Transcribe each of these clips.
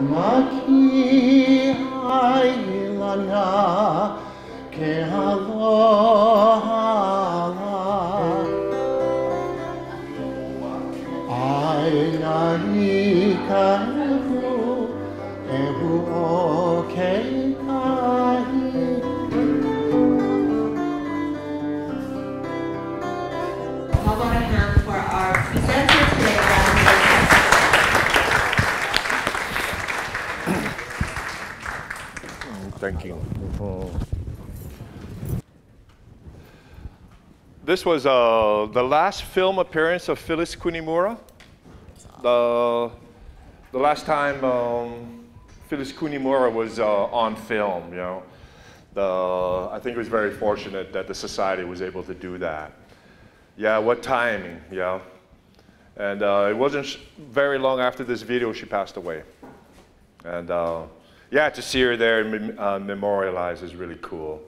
makihailana ke aloha Aina hika ehu, ehu o Thank you. This was uh, the last film appearance of Phyllis Kunimura. The, the last time um, Phyllis Kunimura was uh, on film, you know. The, I think it was very fortunate that the society was able to do that. Yeah, what timing, yeah. And uh, it wasn't very long after this video she passed away. And uh, yeah, to see her there and uh, memorialized is really cool.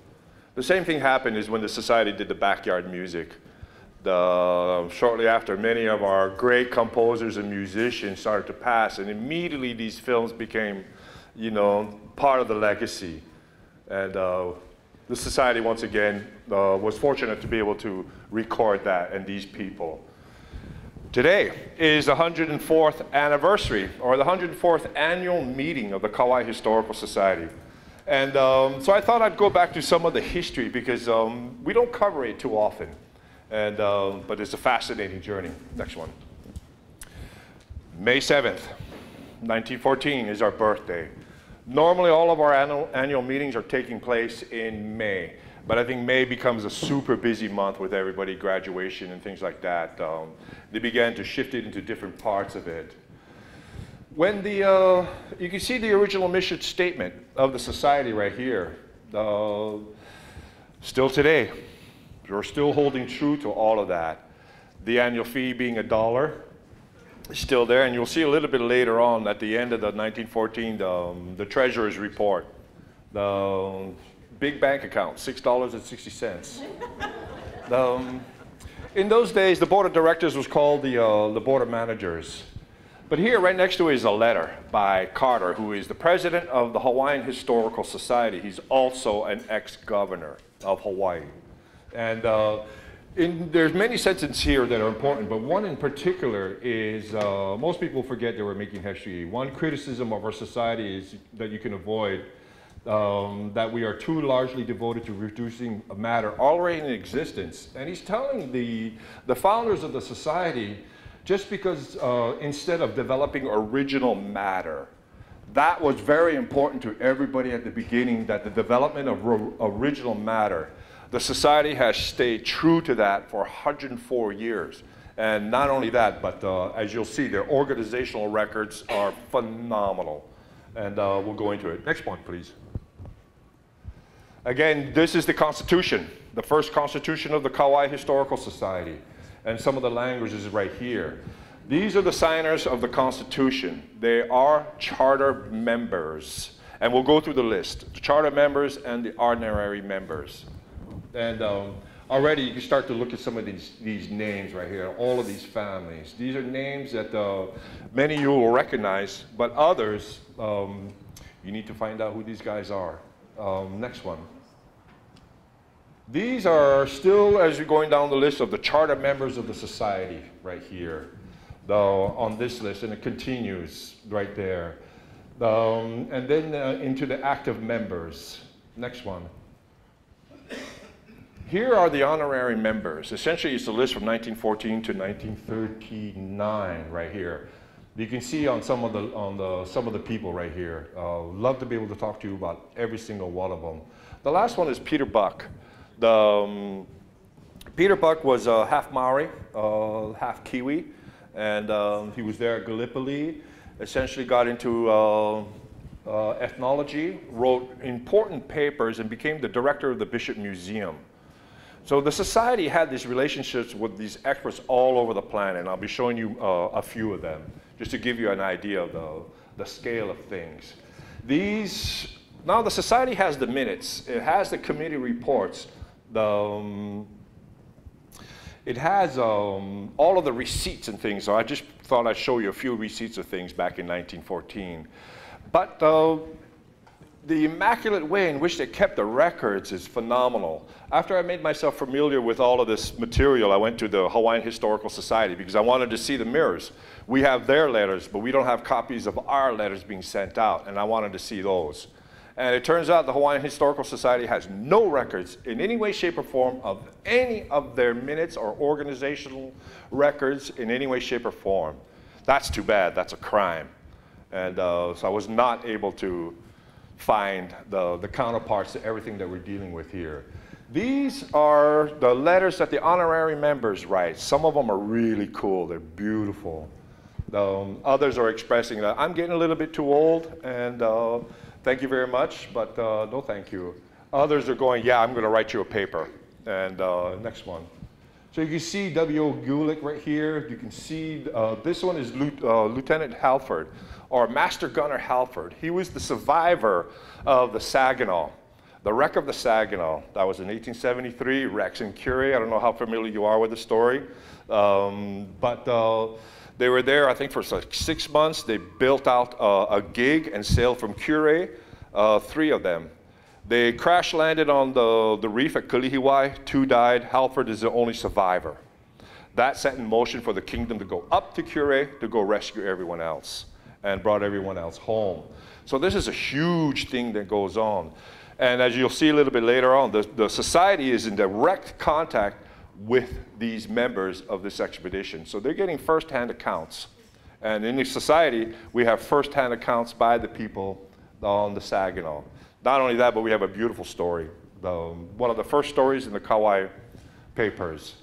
The same thing happened is when the society did the backyard music. The, shortly after, many of our great composers and musicians started to pass, and immediately these films became, you know, part of the legacy. And uh, the society, once again, uh, was fortunate to be able to record that and these people. Today is the 104th anniversary, or the 104th annual meeting of the Kauai Historical Society. And um, so I thought I'd go back to some of the history because um, we don't cover it too often. And, um, but it's a fascinating journey. Next one. May 7th, 1914 is our birthday. Normally, all of our annual, annual meetings are taking place in May, but I think May becomes a super busy month with everybody graduation and things like that. Um, they began to shift it into different parts of it. When the, uh, you can see the original mission statement of the society right here. Uh, still today, we're still holding true to all of that. The annual fee being a dollar, is still there, and you'll see a little bit later on at the end of the 1914, the, um, the treasurer's report. The um, big bank account, $6.60. Um, in those days, the board of directors was called the, uh, the board of managers. But here, right next to it, is a letter by Carter, who is the president of the Hawaiian Historical Society. He's also an ex-governor of Hawaii. And uh, in, there's many sentences here that are important, but one in particular is uh, most people forget that we're making history. One criticism of our society is that you can avoid um, that we are too largely devoted to reducing matter already in existence. And he's telling the, the founders of the society just because uh, instead of developing original matter, that was very important to everybody at the beginning, that the development of original matter, the society has stayed true to that for 104 years. And not only that, but uh, as you'll see, their organizational records are phenomenal. And uh, we'll go into it. Next one, please. Again, this is the Constitution, the first Constitution of the Kauai Historical Society. And some of the language is right here. These are the signers of the Constitution. They are charter members. And we'll go through the list the charter members and the honorary members. And um, already you can start to look at some of these, these names right here, all of these families. These are names that uh, many of you will recognize, but others, um, you need to find out who these guys are. Um, next one. These are still, as you're going down the list of the charter members of the society, right here, the, on this list, and it continues right there. Um, and then uh, into the active members. Next one. Here are the honorary members. Essentially, it's a list from 1914 to 1939, right here. You can see on some of the on the some of the people right here. Uh, love to be able to talk to you about every single one of them. The last one is Peter Buck. The, um, Peter Buck was uh, half Maori, uh, half Kiwi, and um, he was there at Gallipoli. Essentially, got into uh, uh, ethnology, wrote important papers, and became the director of the Bishop Museum. So the society had these relationships with these experts all over the planet, and I'll be showing you uh, a few of them, just to give you an idea of the, the scale of things. These, now the society has the minutes, it has the committee reports, the, um, it has um, all of the receipts and things, so I just thought I'd show you a few receipts of things back in 1914. But uh, the immaculate way in which they kept the records is phenomenal. After I made myself familiar with all of this material, I went to the Hawaiian Historical Society because I wanted to see the mirrors. We have their letters, but we don't have copies of our letters being sent out, and I wanted to see those. And it turns out the Hawaiian Historical Society has no records in any way, shape, or form of any of their minutes or organizational records in any way, shape, or form. That's too bad. That's a crime. And uh, so I was not able to find the, the counterparts to everything that we're dealing with here. These are the letters that the honorary members write. Some of them are really cool, they're beautiful. Um, others are expressing that I'm getting a little bit too old and uh, thank you very much, but uh, no thank you. Others are going, yeah, I'm going to write you a paper. And uh, next one. So you can see W.O. Gulick right here. You can see uh, this one is uh, Lieutenant Halford or Master Gunner Halford. He was the survivor of the Saginaw, the wreck of the Saginaw. That was in 1873, Rex and Kure. I don't know how familiar you are with the story, um, but uh, they were there, I think, for like six months. They built out uh, a gig and sailed from Kure, uh, three of them. They crash landed on the, the reef at Kalihiwai. Two died. Halford is the only survivor. That set in motion for the kingdom to go up to Kure to go rescue everyone else and brought everyone else home. So this is a huge thing that goes on. And as you'll see a little bit later on, the, the society is in direct contact with these members of this expedition. So they're getting firsthand accounts. And in the society, we have firsthand accounts by the people on the Saginaw. Not only that, but we have a beautiful story. Um, one of the first stories in the Kauai papers.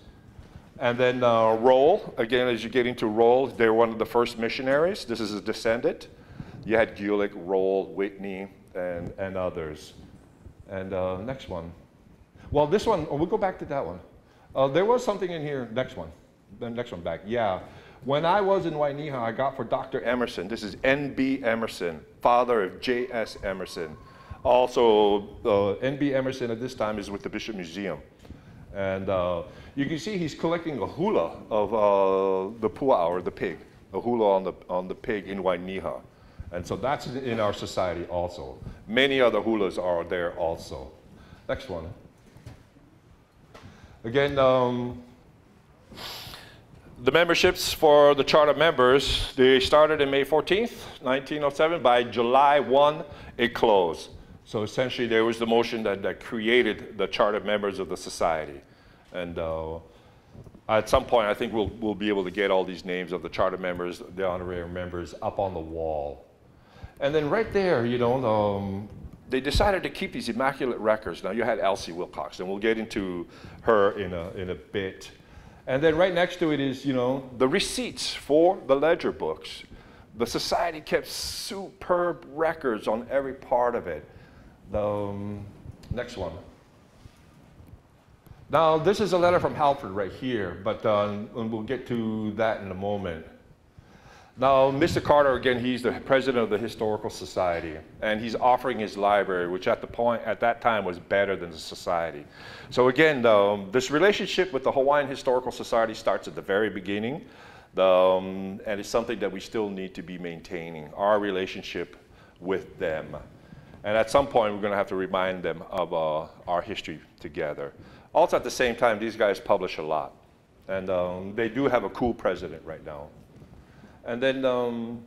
And then uh, Rowell, again, as you get into Rowell, they're one of the first missionaries. This is a descendant. You had Gulick, Rowell, Whitney, and, and others. And uh, next one. Well, this one, oh, we'll go back to that one. Uh, there was something in here, next one. The next one back, yeah. When I was in Wainiha, I got for Dr. Emerson. This is N.B. Emerson, father of J.S. Emerson. Also, uh, N.B. Emerson at this time is with the Bishop Museum. And uh, you can see he's collecting a hula of uh, the pua'au, or the pig, a hula on the, on the pig in Wainiha. And so that's in our society also. Many other hulas are there also. Next one. Again, um, the memberships for the charter members, they started in May 14th, 1907. By July 1, it closed. So essentially, there was the motion that, that created the charter members of the society. And uh, at some point, I think we'll, we'll be able to get all these names of the charter members, the honorary members, up on the wall. And then right there, you know, um, they decided to keep these immaculate records. Now, you had Elsie Wilcox, and we'll get into her in a, in a bit. And then right next to it is, you know, the receipts for the ledger books. The society kept superb records on every part of it. The um, next one. Now, this is a letter from Halford right here, but uh, we'll get to that in a moment. Now, Mr. Carter, again, he's the president of the Historical Society, and he's offering his library, which at the point at that time was better than the society. So again, um, this relationship with the Hawaiian Historical Society starts at the very beginning, um, and it's something that we still need to be maintaining our relationship with them. And at some point, we're going to have to remind them of uh, our history together. Also, at the same time, these guys publish a lot, and um, they do have a cool president right now. And then um,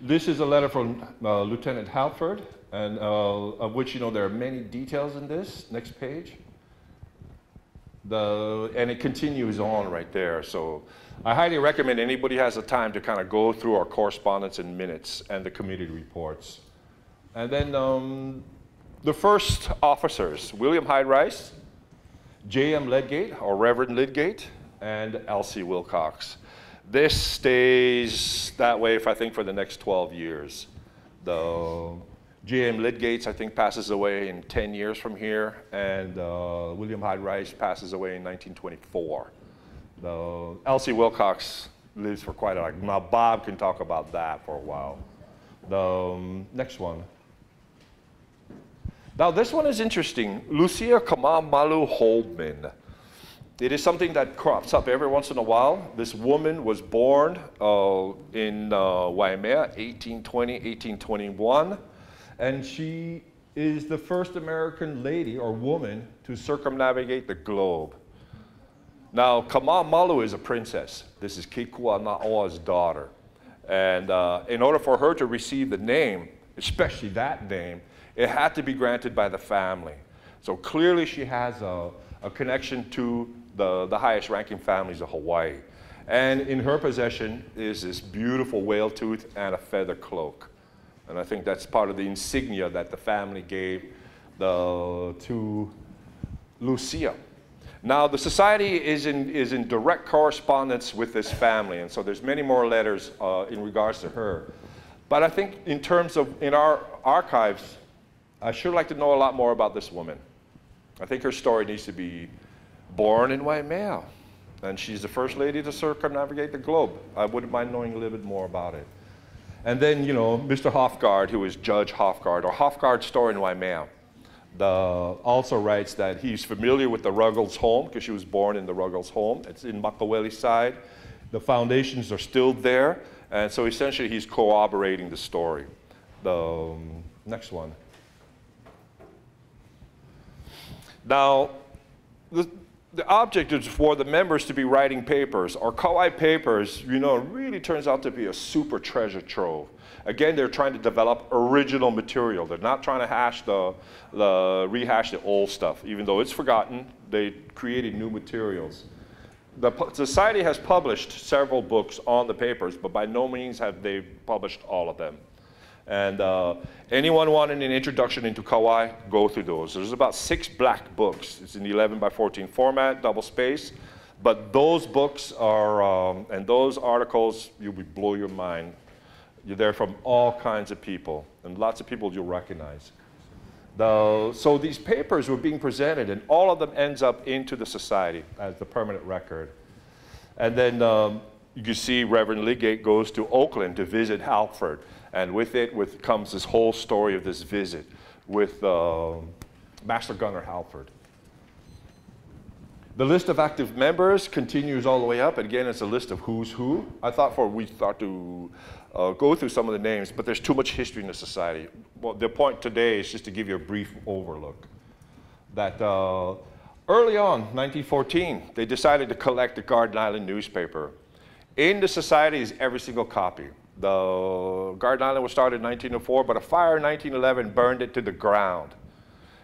this is a letter from uh, Lieutenant Halford, and uh, of which you know there are many details in this. Next page. The, and it continues on right there. So I highly recommend anybody has the time to kind of go through our correspondence in minutes and the committee reports. And then um, the first officers, William Hyde Rice, J.M. Lydgate, or Reverend Lydgate, and Elsie Wilcox. This stays that way, if I think, for the next 12 years. The G.M. Lydgates, I think, passes away in 10 years from here, and uh, William Hyde Rice passes away in 1924. The Elsie Wilcox lives for quite a while. Now, Bob can talk about that for a while. The um, next one. Now, this one is interesting. Lucia Kamamalu Holman. It is something that crops up every once in a while. This woman was born uh, in uh, Waimea, 1820, 1821, and she is the first American lady or woman to circumnavigate the globe. Now, Kamamalu is a princess. This is Kikua Na'oa's daughter. And uh, in order for her to receive the name, especially that name, it had to be granted by the family. So clearly she has a, a connection to the, the highest ranking families of Hawaii. And in her possession is this beautiful whale tooth and a feather cloak. And I think that's part of the insignia that the family gave the, to Lucia. Now, the society is in, is in direct correspondence with this family, and so there's many more letters uh, in regards to her. But I think in terms of, in our archives, I sure like to know a lot more about this woman. I think her story needs to be born in Waimea, and she's the first lady to circumnavigate the globe. I wouldn't mind knowing a little bit more about it. And then, you know, Mr. Hofgaard, who is Judge Hofgaard, or Hofgaard's story in Waimea, the, also writes that he's familiar with the Ruggles home because she was born in the Ruggles home. It's in Makaweli side. The foundations are still there, and so essentially he's corroborating the story. The um, next one. Now, the, the object is for the members to be writing papers. Our Kauai papers, you know, really turns out to be a super treasure trove. Again, they're trying to develop original material. They're not trying to hash the, the rehash the old stuff. Even though it's forgotten, they created new materials. The society has published several books on the papers, but by no means have they published all of them. And uh, anyone wanting an introduction into Kauai, go through those. There's about six black books. It's in the 11 by 14 format, double space. But those books are, um, and those articles, you'll be blow your mind. You're there from all kinds of people, and lots of people you'll recognize. The, so these papers were being presented, and all of them ends up into the society as the permanent record. And then um, you can see Reverend Lydgate goes to Oakland to visit Halford. And with it with, comes this whole story of this visit with uh, Master Gunner Halford. The list of active members continues all the way up. Again, it's a list of who's who. I thought for we thought to uh, go through some of the names, but there's too much history in the society. Well, the point today is just to give you a brief overlook. That uh, early on, 1914, they decided to collect the Garden Island newspaper. In the society is every single copy. The Garden Island was started in 1904, but a fire in 1911 burned it to the ground.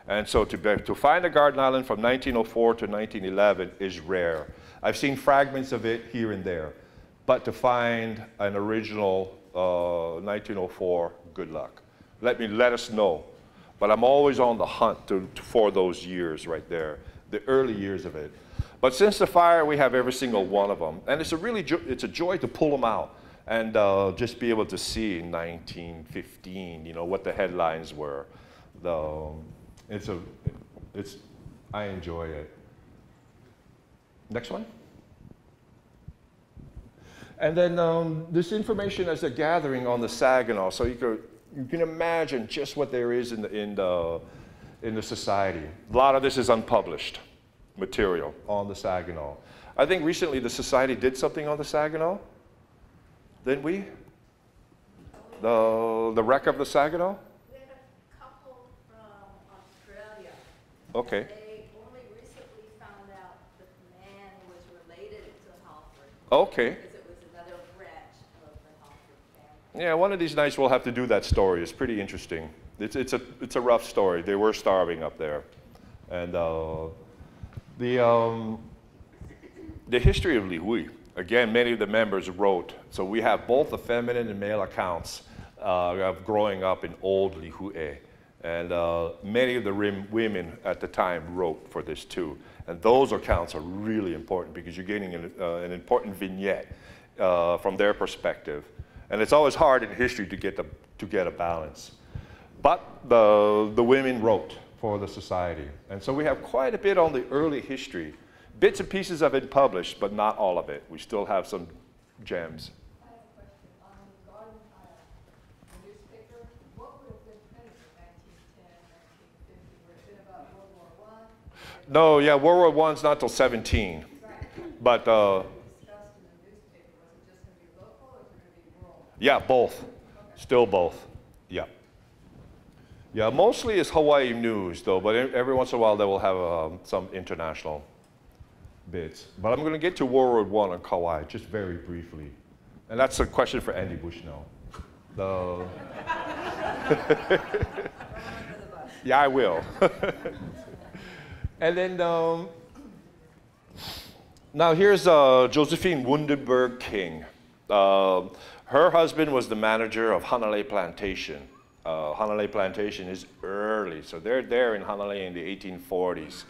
And so to, be, to find a Garden Island from 1904 to 1911 is rare. I've seen fragments of it here and there, but to find an original uh, 1904, good luck. Let me let us know. But I'm always on the hunt to, to, for those years right there, the early years of it. But since the fire, we have every single one of them, and it's a really it's a joy to pull them out and uh, just be able to see in 1915, you know, what the headlines were. The, um, it's a, it's, I enjoy it. Next one. And then um, this information as a gathering on the Saginaw, so you, could, you can imagine just what there is in the, in, the, in the society. A lot of this is unpublished material on the Saginaw. I think recently the society did something on the Saginaw didn't we? The, the wreck of the Saginaw? We had a couple from Australia. Okay. They only recently found out that the man was related to Halford. Okay. Because it was another branch of the Halford. Yeah, one of these nights we'll have to do that story. It's pretty interesting. It's, it's, a, it's a rough story. They were starving up there. And uh, the, um, the history of Lihue again, many of the members wrote. So we have both the feminine and male accounts uh, of growing up in old Lihue. And uh, many of the women at the time wrote for this too. And those accounts are really important because you're getting an, uh, an important vignette uh, from their perspective. And it's always hard in history to get, the, to get a balance. But the, the women wrote for the society. And so we have quite a bit on the early history Bits and pieces have been published, but not all of it. We still have some gems. I have a question. On the Garden newspaper, what would have been printed in 1910, 1950? Would it about World War I? No, yeah, World War One's not till 17. But uh, Discussed in the newspaper, Yeah, mostly it's Hawaii news though, but every once in a while they will have um, some international bits. But I'm going to get to World War One on Kauai just very briefly, and that's a question for Andy Bushnell. The yeah, I will. and then um, now here's uh, Josephine Wundenberg King. Um her husband was the manager of Hanalei Plantation. Uh, Hanalei Plantation is early, so they're there in Hanalei in the 1840s,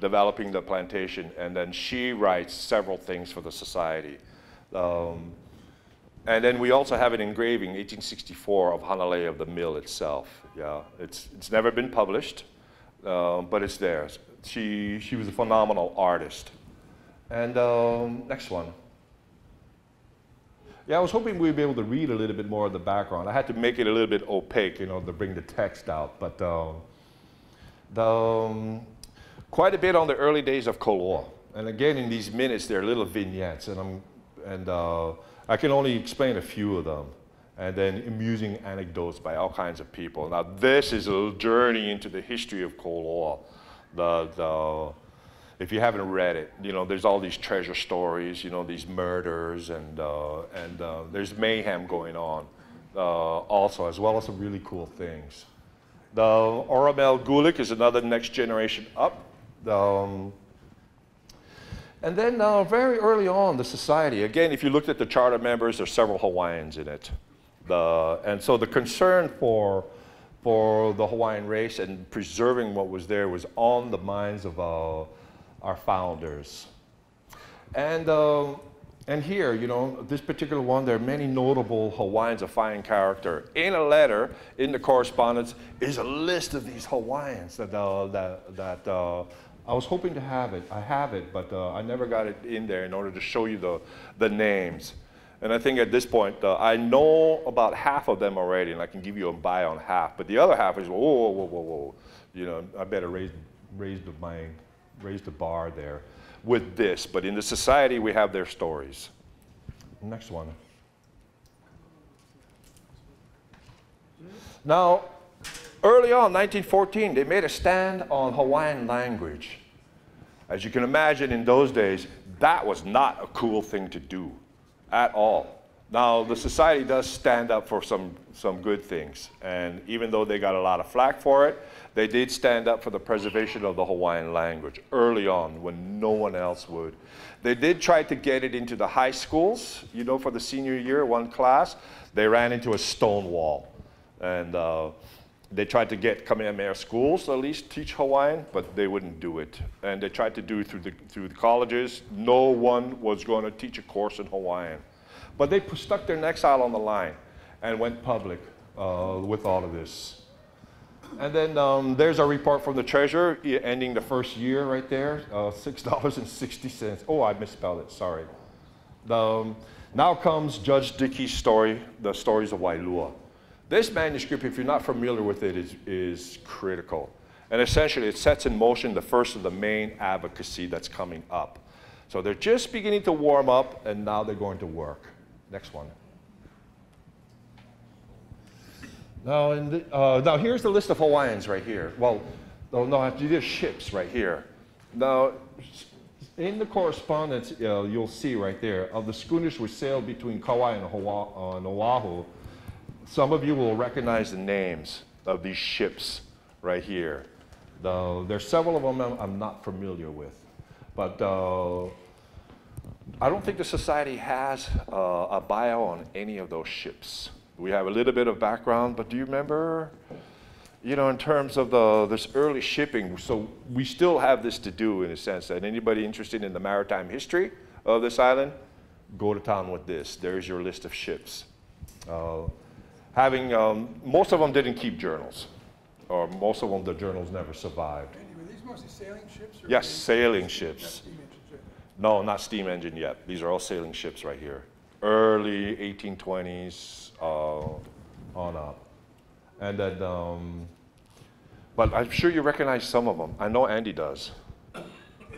developing the plantation, and then she writes several things for the society. Um, and then we also have an engraving, 1864, of Hanalei of the mill itself. Yeah, it's, it's never been published, uh, but it's there. She, she was a phenomenal artist. And um, next one. Yeah, I was hoping we'd be able to read a little bit more of the background. I had to make it a little bit opaque, you know, to bring the text out. But um, the, um, quite a bit on the early days of Koloa. And again, in these minutes, there are little vignettes, and, I'm, and uh, I can only explain a few of them. And then amusing anecdotes by all kinds of people. Now, this is a journey into the history of Koloa. The, the, if you haven't read it, you know, there's all these treasure stories, you know, these murders, and, uh, and uh, there's mayhem going on uh, also, as well as some really cool things. The Oramel Gulick is another next generation up. Um, and then uh, very early on, the society, again, if you looked at the charter members, there's several Hawaiians in it. The, and so the concern for, for the Hawaiian race and preserving what was there was on the minds of uh, our founders. And, uh, and here, you know, this particular one, there are many notable Hawaiians of fine character. In a letter, in the correspondence, is a list of these Hawaiians that, uh, that, that uh, I was hoping to have it. I have it, but uh, I never got it in there in order to show you the, the names. And I think at this point, uh, I know about half of them already, and I can give you a buy on half. But the other half is, whoa, whoa, whoa, whoa, whoa. You know, I better raise, raise my, raise the bar there with this. But in the society, we have their stories. Next one. Now, early on, 1914, they made a stand on Hawaiian language. As you can imagine, in those days, that was not a cool thing to do at all. Now, the society does stand up for some, some good things, and even though they got a lot of flack for it, they did stand up for the preservation of the Hawaiian language early on when no one else would. They did try to get it into the high schools, you know, for the senior year, one class. They ran into a stone wall. And uh, they tried to get Kamehameha schools to at least teach Hawaiian, but they wouldn't do it. And they tried to do it through the, through the colleges. No one was going to teach a course in Hawaiian. But they stuck their necks out on the line and went public uh, with all of this. And then um, there's a report from the treasurer ending the first year right there, uh, $6.60. Oh, I misspelled it, sorry. Um, now comes Judge Dickey's story, the stories of Wailua. This manuscript, if you're not familiar with it, is, is critical. And essentially, it sets in motion the first of the main advocacy that's coming up. So they're just beginning to warm up, and now they're going to work. Next one. Now, in the, uh, now here's the list of Hawaiians right here. Well, no, no, these ships right here. Now, in the correspondence, uh, you'll see right there, of the schooners which sailed between Kauai and, uh, and Oahu, some of you will recognize the names of these ships right here. The, there's several of them I'm, I'm not familiar with. But uh, I don't think the society has uh, a bio on any of those ships. We have a little bit of background, but do you remember, you know, in terms of the, this early shipping, so we still have this to do in a sense that anybody interested in the maritime history of this island, go to town with this. There's your list of ships. Uh, having, um, most of them didn't keep journals, or most of them, the journals never survived. Andy, were these mostly sailing ships? or Yes, sailing Not ships. Steam engines, yeah. No, not steam engine yet. These are all sailing ships right here. Early 1820s uh, on up. And then, um, but I'm sure you recognize some of them. I know Andy does.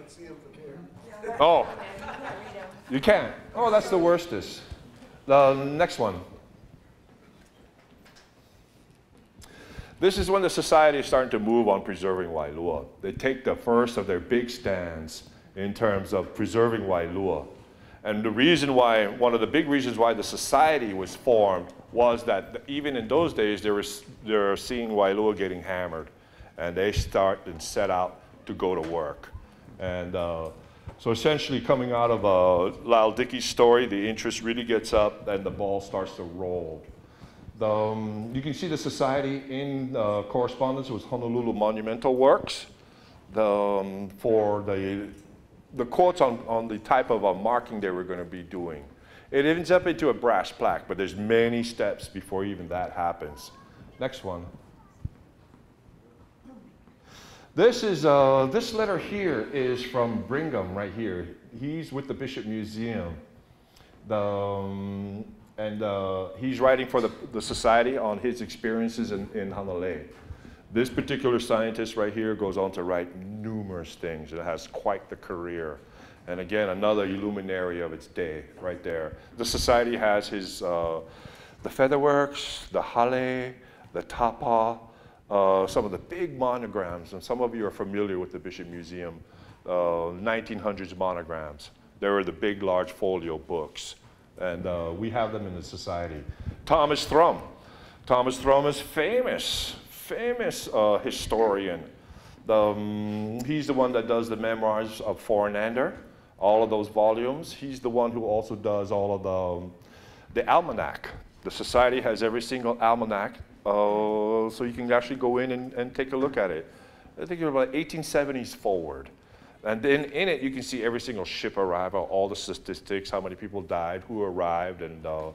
see them from here. Oh, you can't. Oh, that's the worstest. The next one. This is when the society is starting to move on preserving Wailua. They take the first of their big stands in terms of preserving Wailua. And the reason why, one of the big reasons why the society was formed was that even in those days, they were, they were seeing Wailua getting hammered. And they start and set out to go to work. And uh, so essentially coming out of uh, Lyle Dickey's story, the interest really gets up and the ball starts to roll. The, um, you can see the society in uh, correspondence with Honolulu Monumental Works the, um, for the, the quotes on, on the type of a marking they were going to be doing. It ends up into a brass plaque, but there's many steps before even that happens. Next one. This is uh, this letter here is from Brigham right here. He's with the Bishop Museum. The, um, and uh, he's writing for the, the society on his experiences in, in Hanalei. This particular scientist right here goes on to write numerous things. It has quite the career. And again, another luminary of its day right there. The society has his, uh, the Featherworks, the Hale, the Tapa, uh, some of the big monograms, and some of you are familiar with the Bishop Museum, uh, 1900s monograms. They were the big, large folio books and uh, we have them in the society. Thomas Thrum. Thomas Thrum is famous, famous uh, historian. Um, he's the one that does the memoirs of Fornander, all of those volumes. He's the one who also does all of the, um, the almanac. The society has every single almanac, uh, so you can actually go in and, and take a look at it. I think you're about 1870s forward. And then in it, you can see every single ship arrival, all the statistics, how many people died, who arrived, and uh,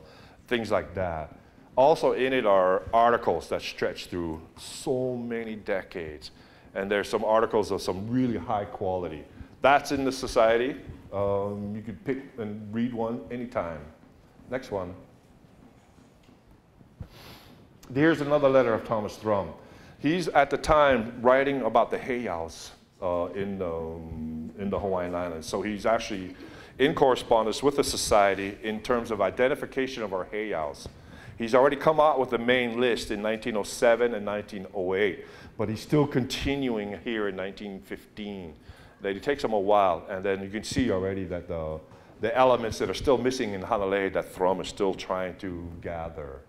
things like that. Also in it are articles that stretch through so many decades. And there's some articles of some really high quality. That's in the society. Um, you can pick and read one anytime. Next one. Here's another letter of Thomas Thrum. He's at the time writing about the Heiaus uh, in, um, in the Hawaiian Islands. So he's actually in correspondence with the society in terms of identification of our heiaus. He's already come out with the main list in 1907 and 1908, but he's still continuing here in 1915. That it takes him a while, and then you can see already that the, the elements that are still missing in Hanalei that Thrum is still trying to gather.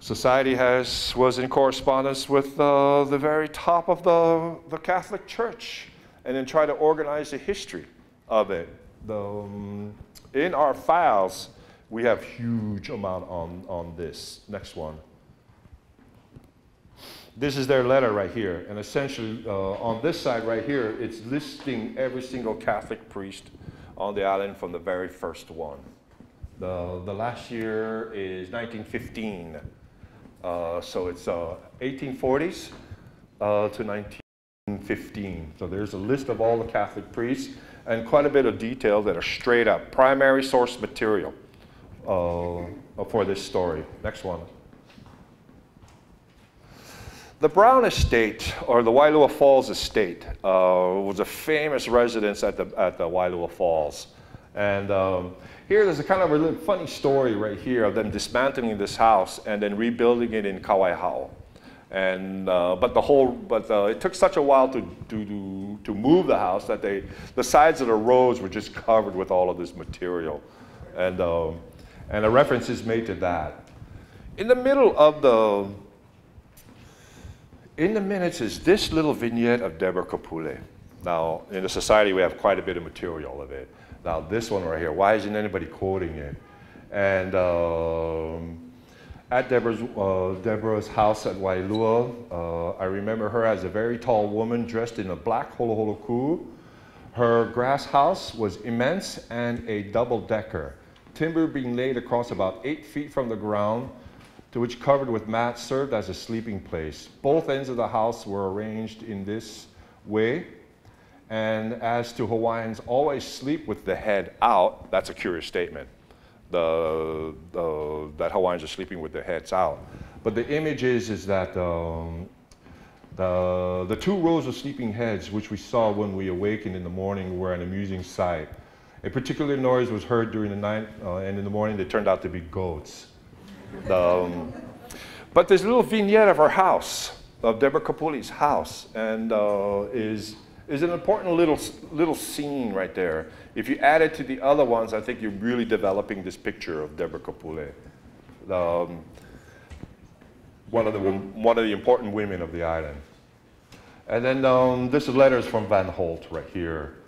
Society has, was in correspondence with uh, the very top of the, the Catholic Church and then try to organize the history of it. The, um, in our files, we have huge amount on, on this. Next one. This is their letter right here. And essentially, uh, on this side right here, it's listing every single Catholic priest on the island from the very first one. The, the last year is 1915. Uh, so it's uh, 1840s uh, to 1915. So there's a list of all the Catholic priests and quite a bit of detail that are straight up primary source material uh, for this story. Next one. The Brown Estate, or the Wailua Falls Estate, uh, was a famous residence at the, at the Wailua Falls. And um, here there's a kind of a funny story right here of them dismantling this house and then rebuilding it in Kawaihau. And, uh, but the whole, but uh, it took such a while to, to, to, to move the house that they, the sides of the roads were just covered with all of this material. And, um, and a reference is made to that. In the middle of the, in the minutes is this little vignette of Deborah Kapule. Now, in the society, we have quite a bit of material of it. Now this one right here, why isn't anybody quoting it? And um, at Deborah's, uh, Deborah's house at Wailua, uh, I remember her as a very tall woman dressed in a black ku. Her grass house was immense and a double decker, timber being laid across about eight feet from the ground, to which covered with mats served as a sleeping place. Both ends of the house were arranged in this way and as to Hawaiians always sleep with the head out, that's a curious statement. The, the, that Hawaiians are sleeping with their heads out. But the image is, is that um, The, the two rows of sleeping heads, which we saw when we awakened in the morning, were an amusing sight. A particular noise was heard during the night, uh, and in the morning they turned out to be goats. Um, but this little vignette of our house, of Deborah Kapule's house, and uh, is, is an important little, little scene right there. If you add it to the other ones, I think you're really developing this picture of Deborah Kapule. Um, one, of the, one of the important women of the island. And then um, this is letters from Van Holt right here.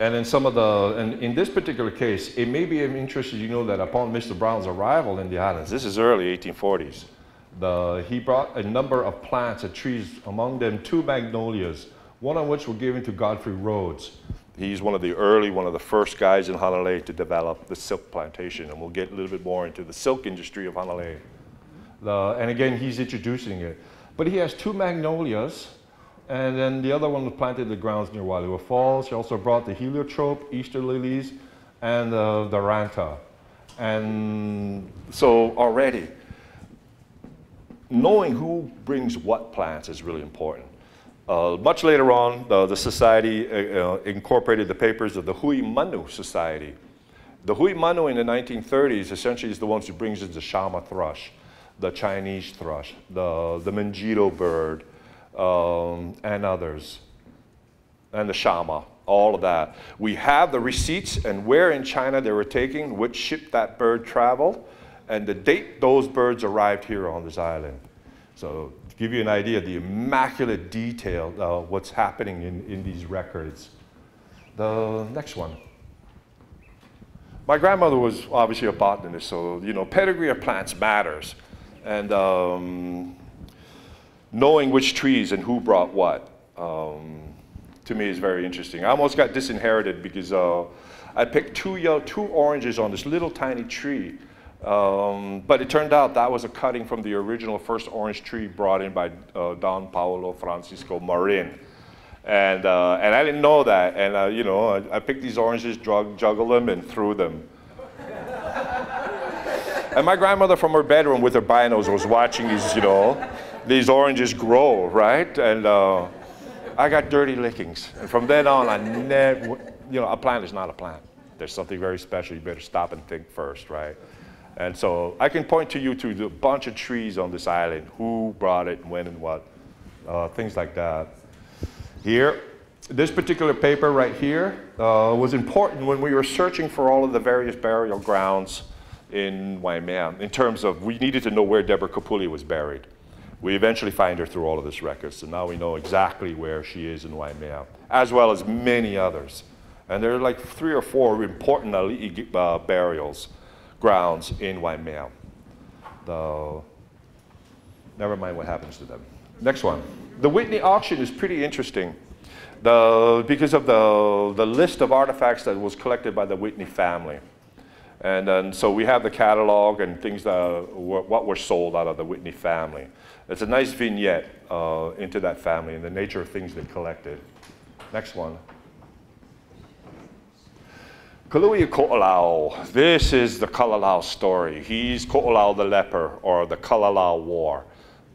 And in some of the, and in this particular case, it may be of interest you know that upon Mr. Brown's arrival in the islands, this is early 1840s, the, he brought a number of plants and trees, among them two magnolias, one of which were given to Godfrey Rhodes. He's one of the early, one of the first guys in Hanalei to develop the silk plantation, and we'll get a little bit more into the silk industry of Hanalei. The, and again, he's introducing it. But he has two magnolias, and then the other one was planted in the grounds near Wailua Falls. She also brought the heliotrope, Easter lilies, and uh, the ranta. And so already, knowing who brings what plants is really important. Uh, much later on, uh, the society uh, uh, incorporated the papers of the Hui Manu Society. The Hui Manu in the 1930s essentially is the ones who brings in the Shama thrush, the Chinese thrush, the, the Mangito bird, um, and others, and the Shama, all of that. We have the receipts and where in China they were taking, which ship that bird traveled, and the date those birds arrived here on this island. So to give you an idea the immaculate detail of what's happening in, in these records. The next one. My grandmother was obviously a botanist, so you know, pedigree of plants matters. And um, knowing which trees and who brought what, um, to me is very interesting. I almost got disinherited because uh, I picked two, yellow, two oranges on this little tiny tree um, but it turned out that was a cutting from the original first orange tree brought in by uh, Don Paolo Francisco Marin. And, uh, and I didn't know that. And, uh, you know, I, I, picked these oranges, drug, juggled them, and threw them. and my grandmother from her bedroom with her binos was watching these, you know, these oranges grow, right? And uh, I got dirty lickings. And from then on, I never, you know, a plant is not a plant. There's something very special. You better stop and think first, right? And so I can point to you to a bunch of trees on this island, who brought it, when and what, uh, things like that. Here, this particular paper right here uh, was important when we were searching for all of the various burial grounds in Waimea in terms of we needed to know where Deborah Kapule was buried. We eventually find her through all of this records, so now we know exactly where she is in Waimea, as well as many others. And there are like three or four important uh, burials grounds in Waimea. Though, never mind what happens to them. Next one. The Whitney auction is pretty interesting the, because of the, the list of artifacts that was collected by the Whitney family. And, and so we have the catalog and things that what were sold out of the Whitney family. It's a nice vignette uh, into that family and the nature of things they collected. Next one. Kalui Ko'olau. This is the Kalalau story. He's Ko'olau the leper or the Kalalau War.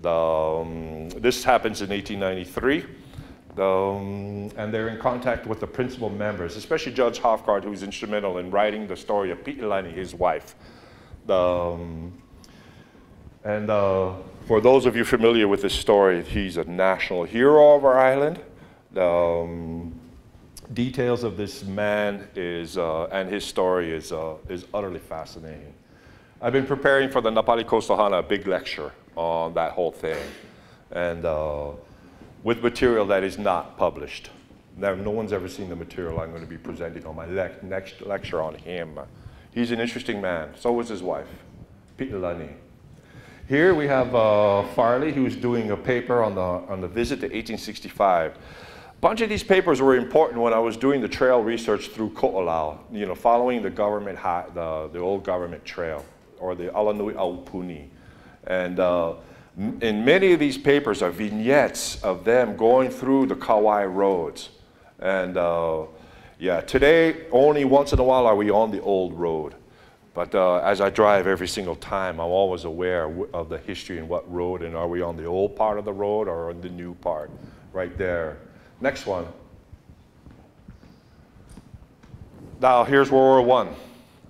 The, um, this happens in 1893. The, um, and they're in contact with the principal members, especially Judge Hofgaard, who's instrumental in writing the story of Pi'ilani, his wife. The, um, and uh, for those of you familiar with this story, he's a national hero of our island. Um, details of this man is, uh, and his story is, uh, is utterly fascinating. I've been preparing for the Napali Coast Ohana a big lecture on that whole thing, and uh, with material that is not published. Now, no one's ever seen the material I'm going to be presenting on my le next lecture on him. He's an interesting man. So was his wife, Pi'ilani. Here we have uh, Farley, who's doing a paper on the, on the visit to 1865 A bunch of these papers were important when I was doing the trail research through Ko'olau, you know, following the government, the, the old government trail, or the Alanui Aupuni. And uh, in many of these papers are vignettes of them going through the Kauai roads. And uh, yeah, today, only once in a while are we on the old road. But uh, as I drive every single time, I'm always aware of the history and what road, and are we on the old part of the road or on the new part? Right there. Next one. Now, here's World War I.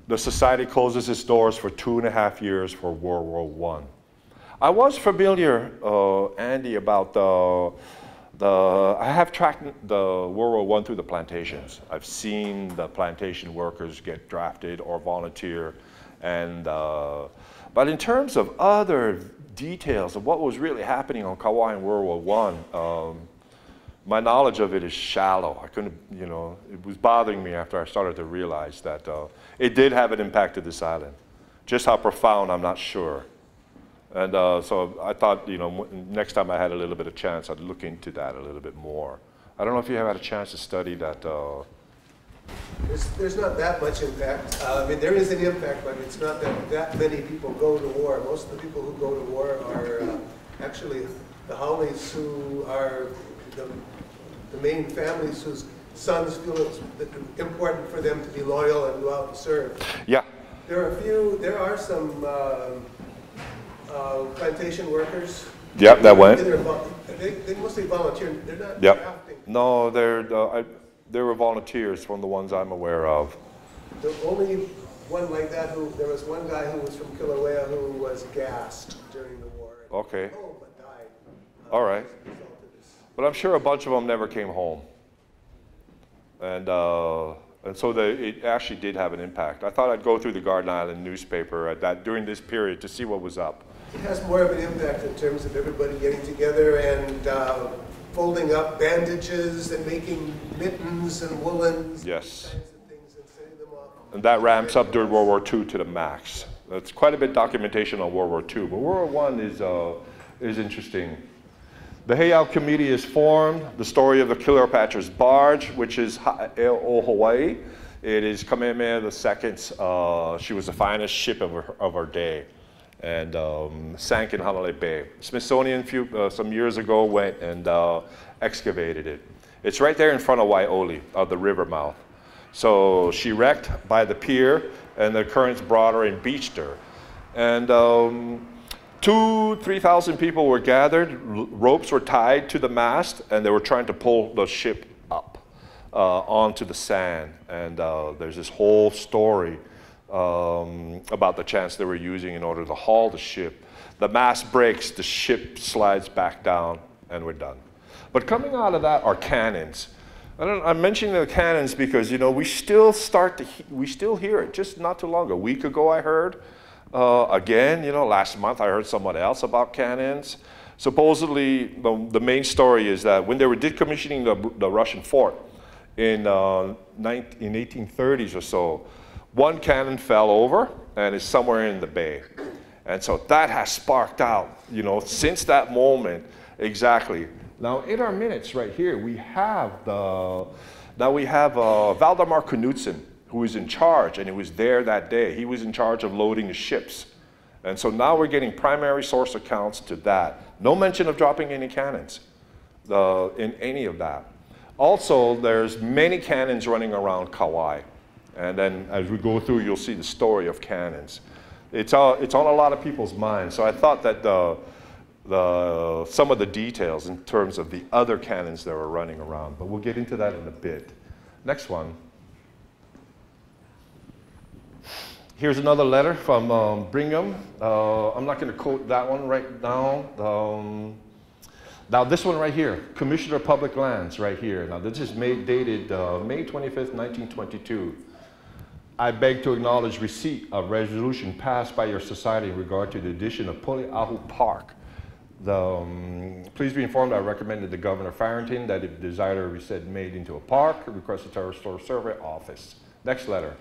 The society closes its doors for two and a half years for World War I. I was familiar, uh, Andy, about the, the, I have tracked the World War I through the plantations. I've seen the plantation workers get drafted or volunteer. And, uh, but in terms of other details of what was really happening on Kauai in World War I, um, my knowledge of it is shallow. I couldn't, you know, it was bothering me after I started to realize that uh, it did have an impact to this island. Just how profound, I'm not sure. And uh, so I thought, you know, next time I had a little bit of chance, I'd look into that a little bit more. I don't know if you have had a chance to study that. Uh, There's, there's not that much impact. Uh, I mean, there is an impact, but it's not that, that many people go to war. Most of the people who go to war are uh, actually the haoles who are the, the main families whose sons feel it's important for them to be loyal and go out and serve. yeah, There are a few, there are some um, uh, plantation workers. Yep, that went. They're They, they mostly volunteer, they're not Yep. drafting. no, there, uh, I, there were volunteers from the ones I'm aware of. The only one like that who, there was one guy who was from Kilauea who was gassed during the war. Okay. Oh, but died. uh, All right. as a result of this. But I'm sure a bunch of them never came home. And, uh, and so they, it actually did have an impact. I thought I'd go through the Garden Island newspaper at that, during this period to see what was up. It has more of an impact in terms of everybody getting together and uh, folding up bandages and making mittens and woolens. Yes. Kinds of things and sending them off. And that ramps up during World War II to the max. That's quite a bit documentation on World War II, but World War I is, uh, is interesting. The Heiau Committee is formed. The story of the Cleopatra's Barge, which is Ha- O Hawaii. It is Kamehameha II. Uh, she was the finest ship of her, of her day and um, sank in Hanalei Bay. Smithsonian few, uh, some years ago went and uh, excavated it. It's right there in front of Waioli, of the river mouth. So she wrecked by the pier, and the currents brought her and beached her. And um, two, 3,000 people were gathered, r- ropes were tied to the mast, and they were trying to pull the ship up uh, onto the sand. And uh, there's this whole story um, about the chance they were using in order to haul the ship. The mast breaks, the ship slides back down, and we're done. But coming out of that are cannons. I I'm mentioning the cannons because you know we still start to we still hear it. Just not too long a week ago, I heard uh, again. You know, last month I heard someone else about cannons. Supposedly, the, the main story is that when they were decommissioning the, the Russian fort in uh, 19, in 1830s or so, one cannon fell over and is somewhere in the bay. And so that has sparked out, you know, since that moment, exactly. Now, in our minutes right here, we have the, now we have uh, Valdemar Knudsen, who is in charge, and he was there that day. He was in charge of loading the ships. And so now we're getting primary source accounts to that. No mention of dropping any cannons uh, in any of that. Also, there's many cannons running around Kauai. And then as we go through, you'll see the story of cannons. It's, it's on a lot of people's minds. So I thought that the, the, some of the details in terms of the other cannons that were running around, but we'll get into that in a bit. Next one. Here's another letter from um, Brigham. Uh, I'm not going to quote that one right now. Um, now, this one right here, Commissioner of Public Lands, right here. Now, this is made, dated uh, May 25th, 1922. I beg to acknowledge receipt of resolution passed by your society in regard to the addition of Poliahu Park. The, um, please be informed I recommended to Governor Farrington that if desired be said made into a park, requested to our store survey office. Next letter.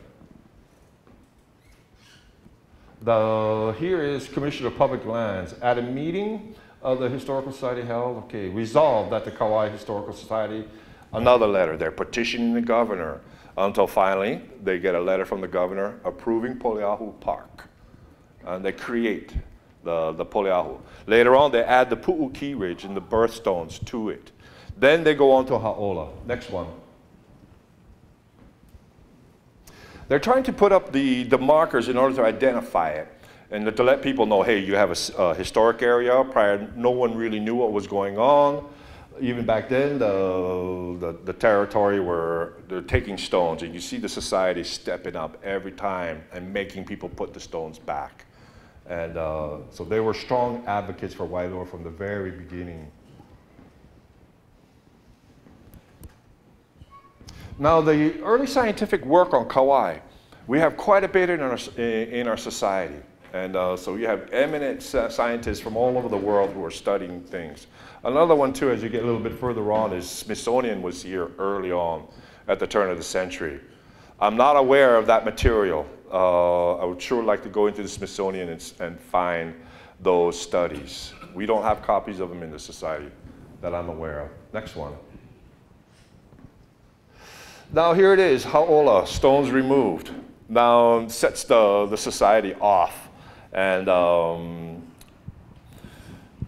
The, here is Commissioner of Public Lands. At a meeting of the Historical Society held, okay, resolved that the Kauai Historical Society, another letter, they're petitioning the governor until finally they get a letter from the governor approving Poliahu Park. And they create the, the Poliahu. Later on, they add the Pu'uki Ridge and the birthstones to it. Then they go on to Hauola. Next one. They're trying to put up the, the markers in order to identify it and to let people know, hey, you have a historic area. Prior, no one really knew what was going on. Even back then, the, the, the territory where they're taking stones, and you see the society stepping up every time and making people put the stones back. And uh, so they were strong advocates for Wailua from the very beginning. Now, the early scientific work on Kauai, we have quite a bit in our, in our society. And uh, so you have eminent scientists from all over the world who are studying things. Another one, too, as you get a little bit further on, is Smithsonian was here early on at the turn of the century. I'm not aware of that material. Uh, I would sure like to go into the Smithsonian and, and find those studies. We don't have copies of them in the society that I'm aware of. Next one. Now here it is, Hauola, stones removed. Now sets the, the society off. And um,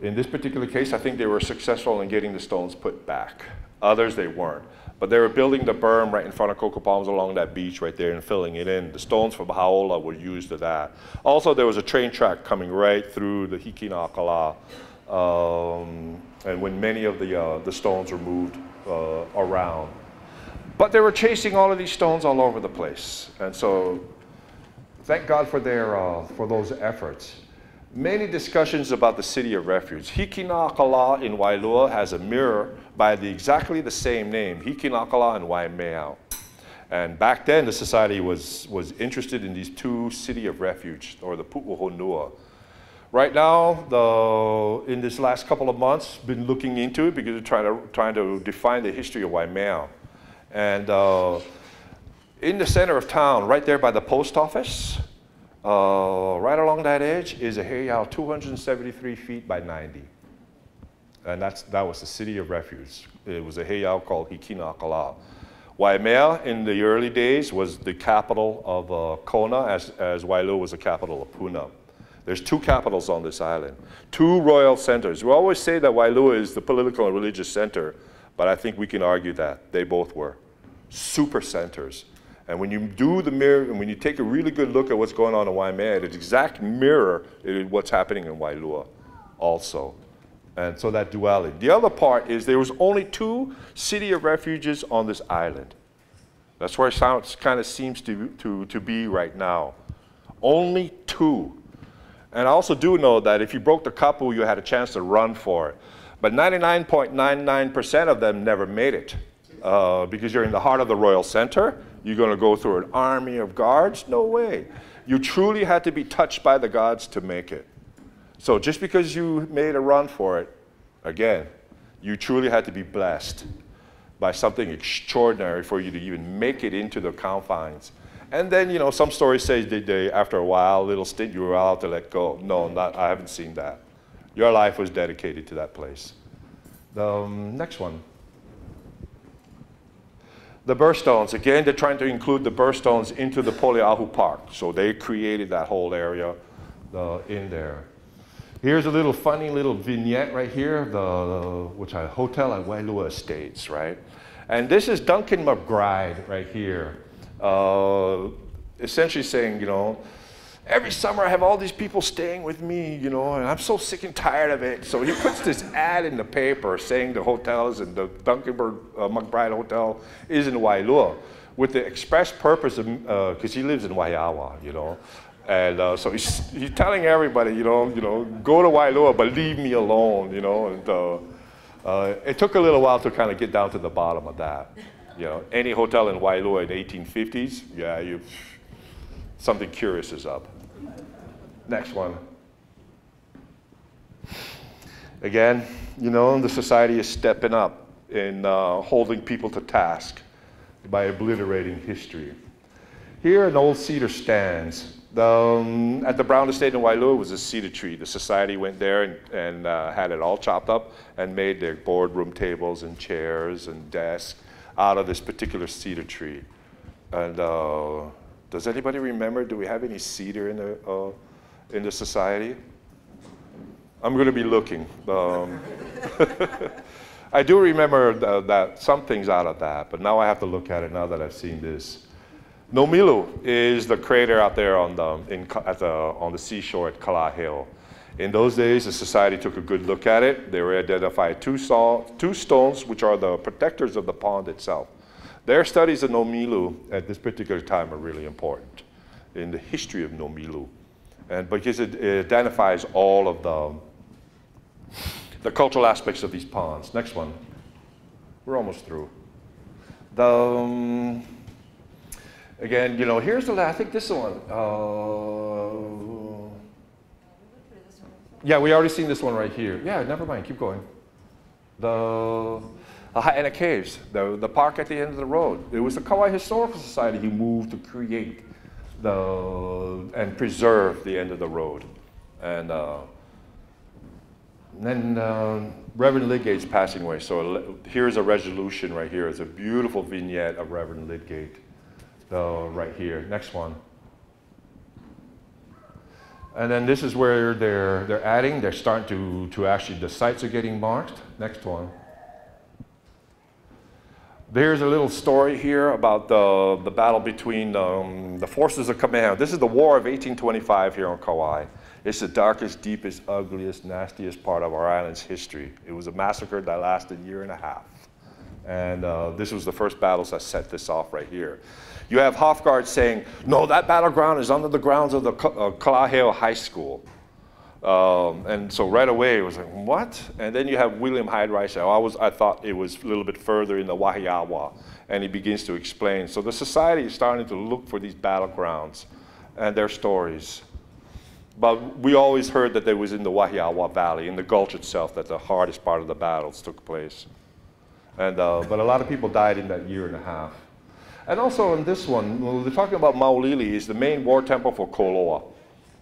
in this particular case, I think they were successful in getting the stones put back. Others, they weren't. But they were building the berm right in front of Cocoa Palms along that beach right there and filling it in. The stones from Hauola were used to that. Also, there was a train track coming right through the Hikinaakala. Um, and when many of the, uh, the stones were moved uh, around. But they were chasing all of these stones all over the place. And so thank God for, their, uh, for those efforts. Many discussions about the city of refuge. Hikinaakala in Wailua has a mirror by the, exactly the same name, Hikinaakala and Waimea. And back then, the society was, was interested in these two city of refuge, or the Pu'uhonua. Right now, the, in this last couple of months, been looking into it because we're trying to, trying to define the history of Waimea. And uh, in the center of town, right there by the post office, uh, right along that edge is a heiau 273 feet by 90. And that's, that was the city of refuge. It was a heiau called Hikinaakala. Waimea in the early days was the capital of uh, Kona, as, as Wailua was the capital of Puna. There's two capitals on this island, two royal centers. We always say that Wailua is the political and religious center, but I think we can argue that they both were super centers. And when you do the mirror, and when you take a really good look at what's going on in Waimea, it's exact mirror is what's happening in Wailua also. And so that duality. The other part is there was only two city of refuges on this island. That's where it sounds, kind of seems to, to, to be right now. Only two. And I also do know that if you broke the kapu, you had a chance to run for it. But 99.99% of them never made it. Uh, because you're in the heart of the royal center, you're going to go through an army of guards? No way. You truly had to be touched by the gods to make it. So just because you made a run for it, again, you truly had to be blessed by something extraordinary for you to even make it into the confines. And then, you know, some stories say that they, after a while, little stint, you were allowed to let go. No, not, I haven't seen that. Your life was dedicated to that place. The um, next one. The birthstones, again, they're trying to include the birthstones into the Poliahu Park. So they created that whole area uh, in there. Here's a little funny little vignette right here, the, the which I hotel at Wailua Estates, right? And this is Duncan McBride right here, uh, essentially saying, you know, every summer I have all these people staying with me, you know, and I'm so sick and tired of it. So he puts this ad in the paper saying the hotels and the Duncan uh, McBride Hotel is in Wailua with the express purpose of, because uh, he lives in Waiawa, you know. And uh, so he's, he's telling everybody, you know, you know, go to Wailua, but leave me alone, you know. And uh, uh, it took a little while to kind of get down to the bottom of that. You know, any hotel in Wailua in the 1850s, yeah, you, something curious is up. Next one. Again, you know, the society is stepping up in uh, holding people to task by obliterating history. Here, an old cedar stands. Um, at the Brown Estate in Wailua was a cedar tree. The society went there and, and uh, had it all chopped up and made their boardroom tables and chairs and desks out of this particular cedar tree. And uh, does anybody remember? Do we have any cedar in the uh, in the society? I'm going to be looking. Um, I do remember th- that some things out of that, but now I have to look at it now that I've seen this. Nomilu is the crater out there on the, in, at the, on the seashore at Kala Hill. In those days, the society took a good look at it. They were identified two, saw, two stones, which are the protectors of the pond itself. Their studies of Nomilu at this particular time are really important in the history of Nomilu, and because it, it identifies all of the, the cultural aspects of these ponds. Next one. We're almost through. The, um, again, you know, here's the last, I think this one. Uh, yeah, we already seen this one right here. Yeah, never mind, keep going. The, the Haena Caves, the, the park at the end of the road. It was the Kauai Historical Society who moved to create the, and preserve the end of the road. And, uh, then uh, Reverend Lydgate's passing away. So here's a resolution right here. It's a beautiful vignette of Reverend Lydgate right here. Next one. And then this is where they're, they're adding, they're starting to, to actually, the sites are getting marked. Next one. There's a little story here about the, the battle between um, the forces of command. This is the War of 1825 here on Kauai. It's the darkest, deepest, ugliest, nastiest part of our island's history. It was a massacre that lasted a year and a half. And uh, this was the first battles that set this off right here. You have Hofgaard saying, no, that battleground is under the grounds of the uh, Kalaheo High School. Um, and so right away it was like, what? And then you have William Hyde Rice. I, was, I thought it was a little bit further in the Wahiawa. And he begins to explain. So the society is starting to look for these battlegrounds and their stories. But we always heard that it was in the Wahiawa Valley, in the gulch itself, that the hardest part of the battles took place. And, uh, but a lot of people died in that year and a half. And also in this one, we're talking about Maulili, is the main war temple for Koloa.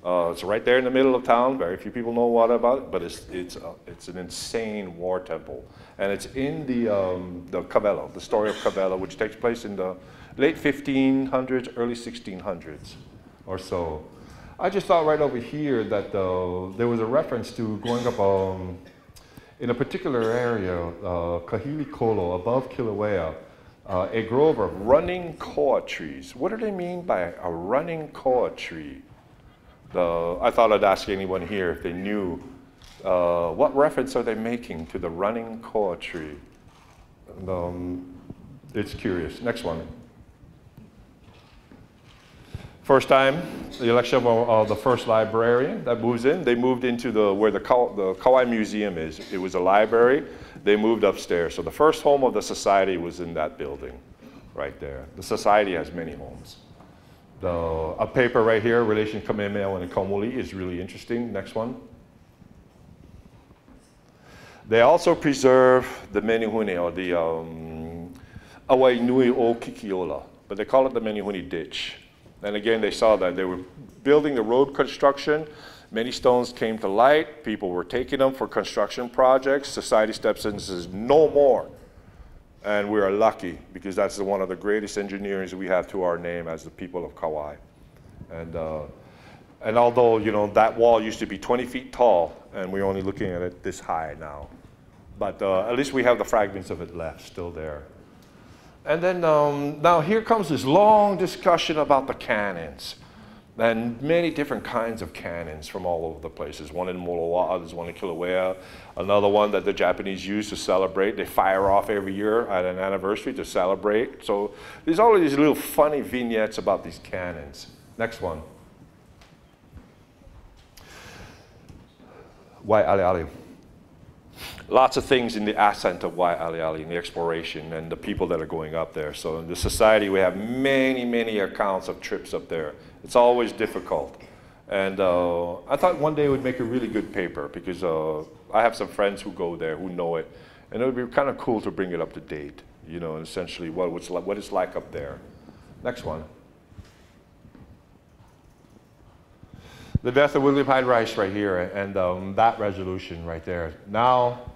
Uh, it's right there in the middle of town. Very few people know what about it, but it's, it's, uh, it's an insane war temple. And it's in the, um, the Kawelo, the story of Kawelo, which takes place in the late 1500s, early 1600s or so. I just thought right over here that uh, there was a reference to going up um, in a particular area, uh, Kahili Kolo, above Kilauea, uh, a grove of running koa trees. What do they mean by a running koa tree? The, I thought I'd ask anyone here if they knew uh, what reference are they making to the running koa tree. Um, it's curious. Next one. First time, the election of uh, the first librarian that moves in. They moved into the where the, Ka- the Kauai Museum is. It was a library. They moved upstairs. So the first home of the society was in that building, right there. The society has many homes. The, a paper right here, Relation Kamehameha and Kaumuali'i, is really interesting. Next one. They also preserve the Menehune, or the um, Awai Nui o Kikiola, but they call it the Menehune Ditch. And again, they saw that they were building the road construction. Many stones came to light. People were taking them for construction projects. Society steps in and says, no more. And we are lucky because that's one of the greatest engineers we have to our name as the people of Kauai. And, uh, and although, you know, that wall used to be 20 feet tall and we're only looking at it this high now. But uh, at least we have the fragments of it left still there. And then um, now here comes this long discussion about the cannons and many different kinds of cannons from all over the places. One in Moloa, there's one in Kilauea, another one that the Japanese use to celebrate. They fire off every year at an anniversary to celebrate. So there's all these little funny vignettes about these cannons. Next one. Waialeale lots of things in the ascent of Waialeale in the exploration and the people that are going up there. So in the society, we have many, many accounts of trips up there. It's always difficult. And uh, I thought one day it would make a really good paper because uh, I have some friends who go there who know it. And it would be kind of cool to bring it up to date, you know, and essentially what it's like, what it's like up there. Next one. The death of William Hyde Rice right here and um, that resolution right there. Now,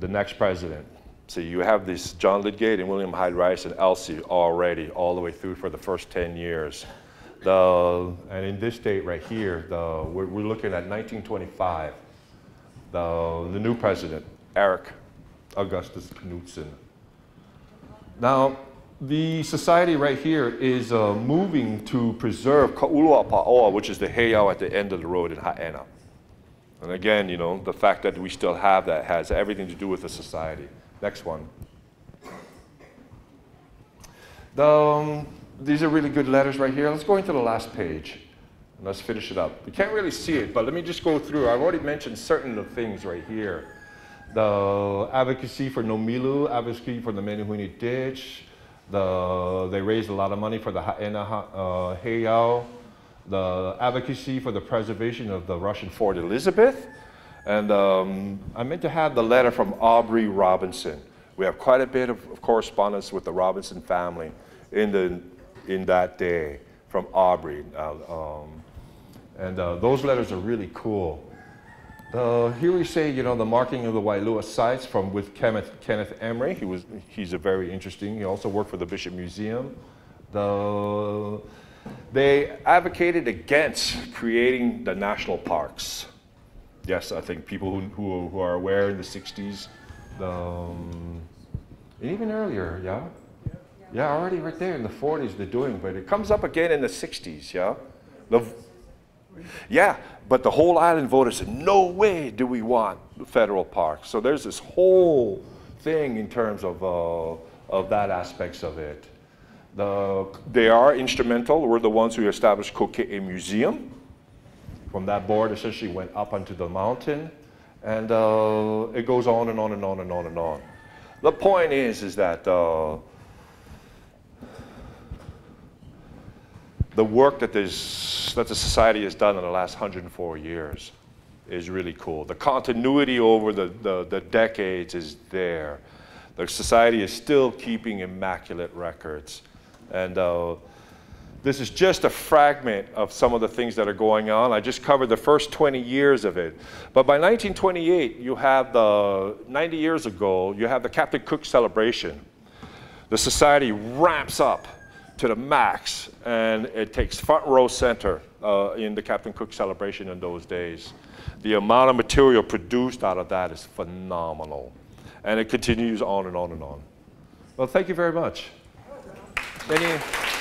the next president. So you have this John Lydgate and William Hyde Rice and Elsie already, all the way through for the first 10 years. The, and in this date right here, the, we're, we're looking at 1925. The, the new president, Eric Augustus Knudsen. Now, the society right here is uh, moving to preserve Ka'ulua which is the heiau at the end of the road in Ha'ena. And again, you know, the fact that we still have that has everything to do with the society. Next one. The, um, these are really good letters right here. Let's go into the last page and let's finish it up. You can't really see it, but let me just go through. I've already mentioned certain of things right here. The advocacy for Nomilu, advocacy for the Menehune Ditch, the, they raised a lot of money for the Ha'ena uh, Heiau, the advocacy for the preservation of the Russian Fort Elizabeth. And um, I meant to have the letter from Aubrey Robinson. We have quite a bit of, of correspondence with the Robinson family in, the, in that day from Aubrey. Uh, um, and uh, those letters are really cool. Uh, here we say, you know, the marking of the Wailua sites from with Kenneth, Kenneth Emory. He was, he's a very interesting. He also worked for the Bishop Museum. The, they advocated against creating the national parks. Yes, I think people who, who, who are aware in the 60s, um, even earlier, yeah? Yeah, already right there in the 40s they're doing, but it comes up again in the 60s, yeah? The, yeah, but the whole island voters said, no way do we want the federal parks. So there's this whole thing in terms of, uh, of that aspects of it. The, they are instrumental. We're the ones who established Koke'e Museum. From that board, essentially went up onto the mountain. And uh, it goes on and on and on and on and on. The point is, is that uh, the work that, that the society has done in the last 104 years is really cool. The continuity over the, the, the, decades is there. The society is still keeping immaculate records. And uh, this is just a fragment of some of the things that are going on. I just covered the first 20 years of it. But by 1928, you have the, 90 years ago, you have the Captain Cook celebration. The society ramps up to the max, and it takes front row center uh, in the Captain Cook celebration in those days. The amount of material produced out of that is phenomenal. And it continues on and on and on. Well, thank you very much. Thank you.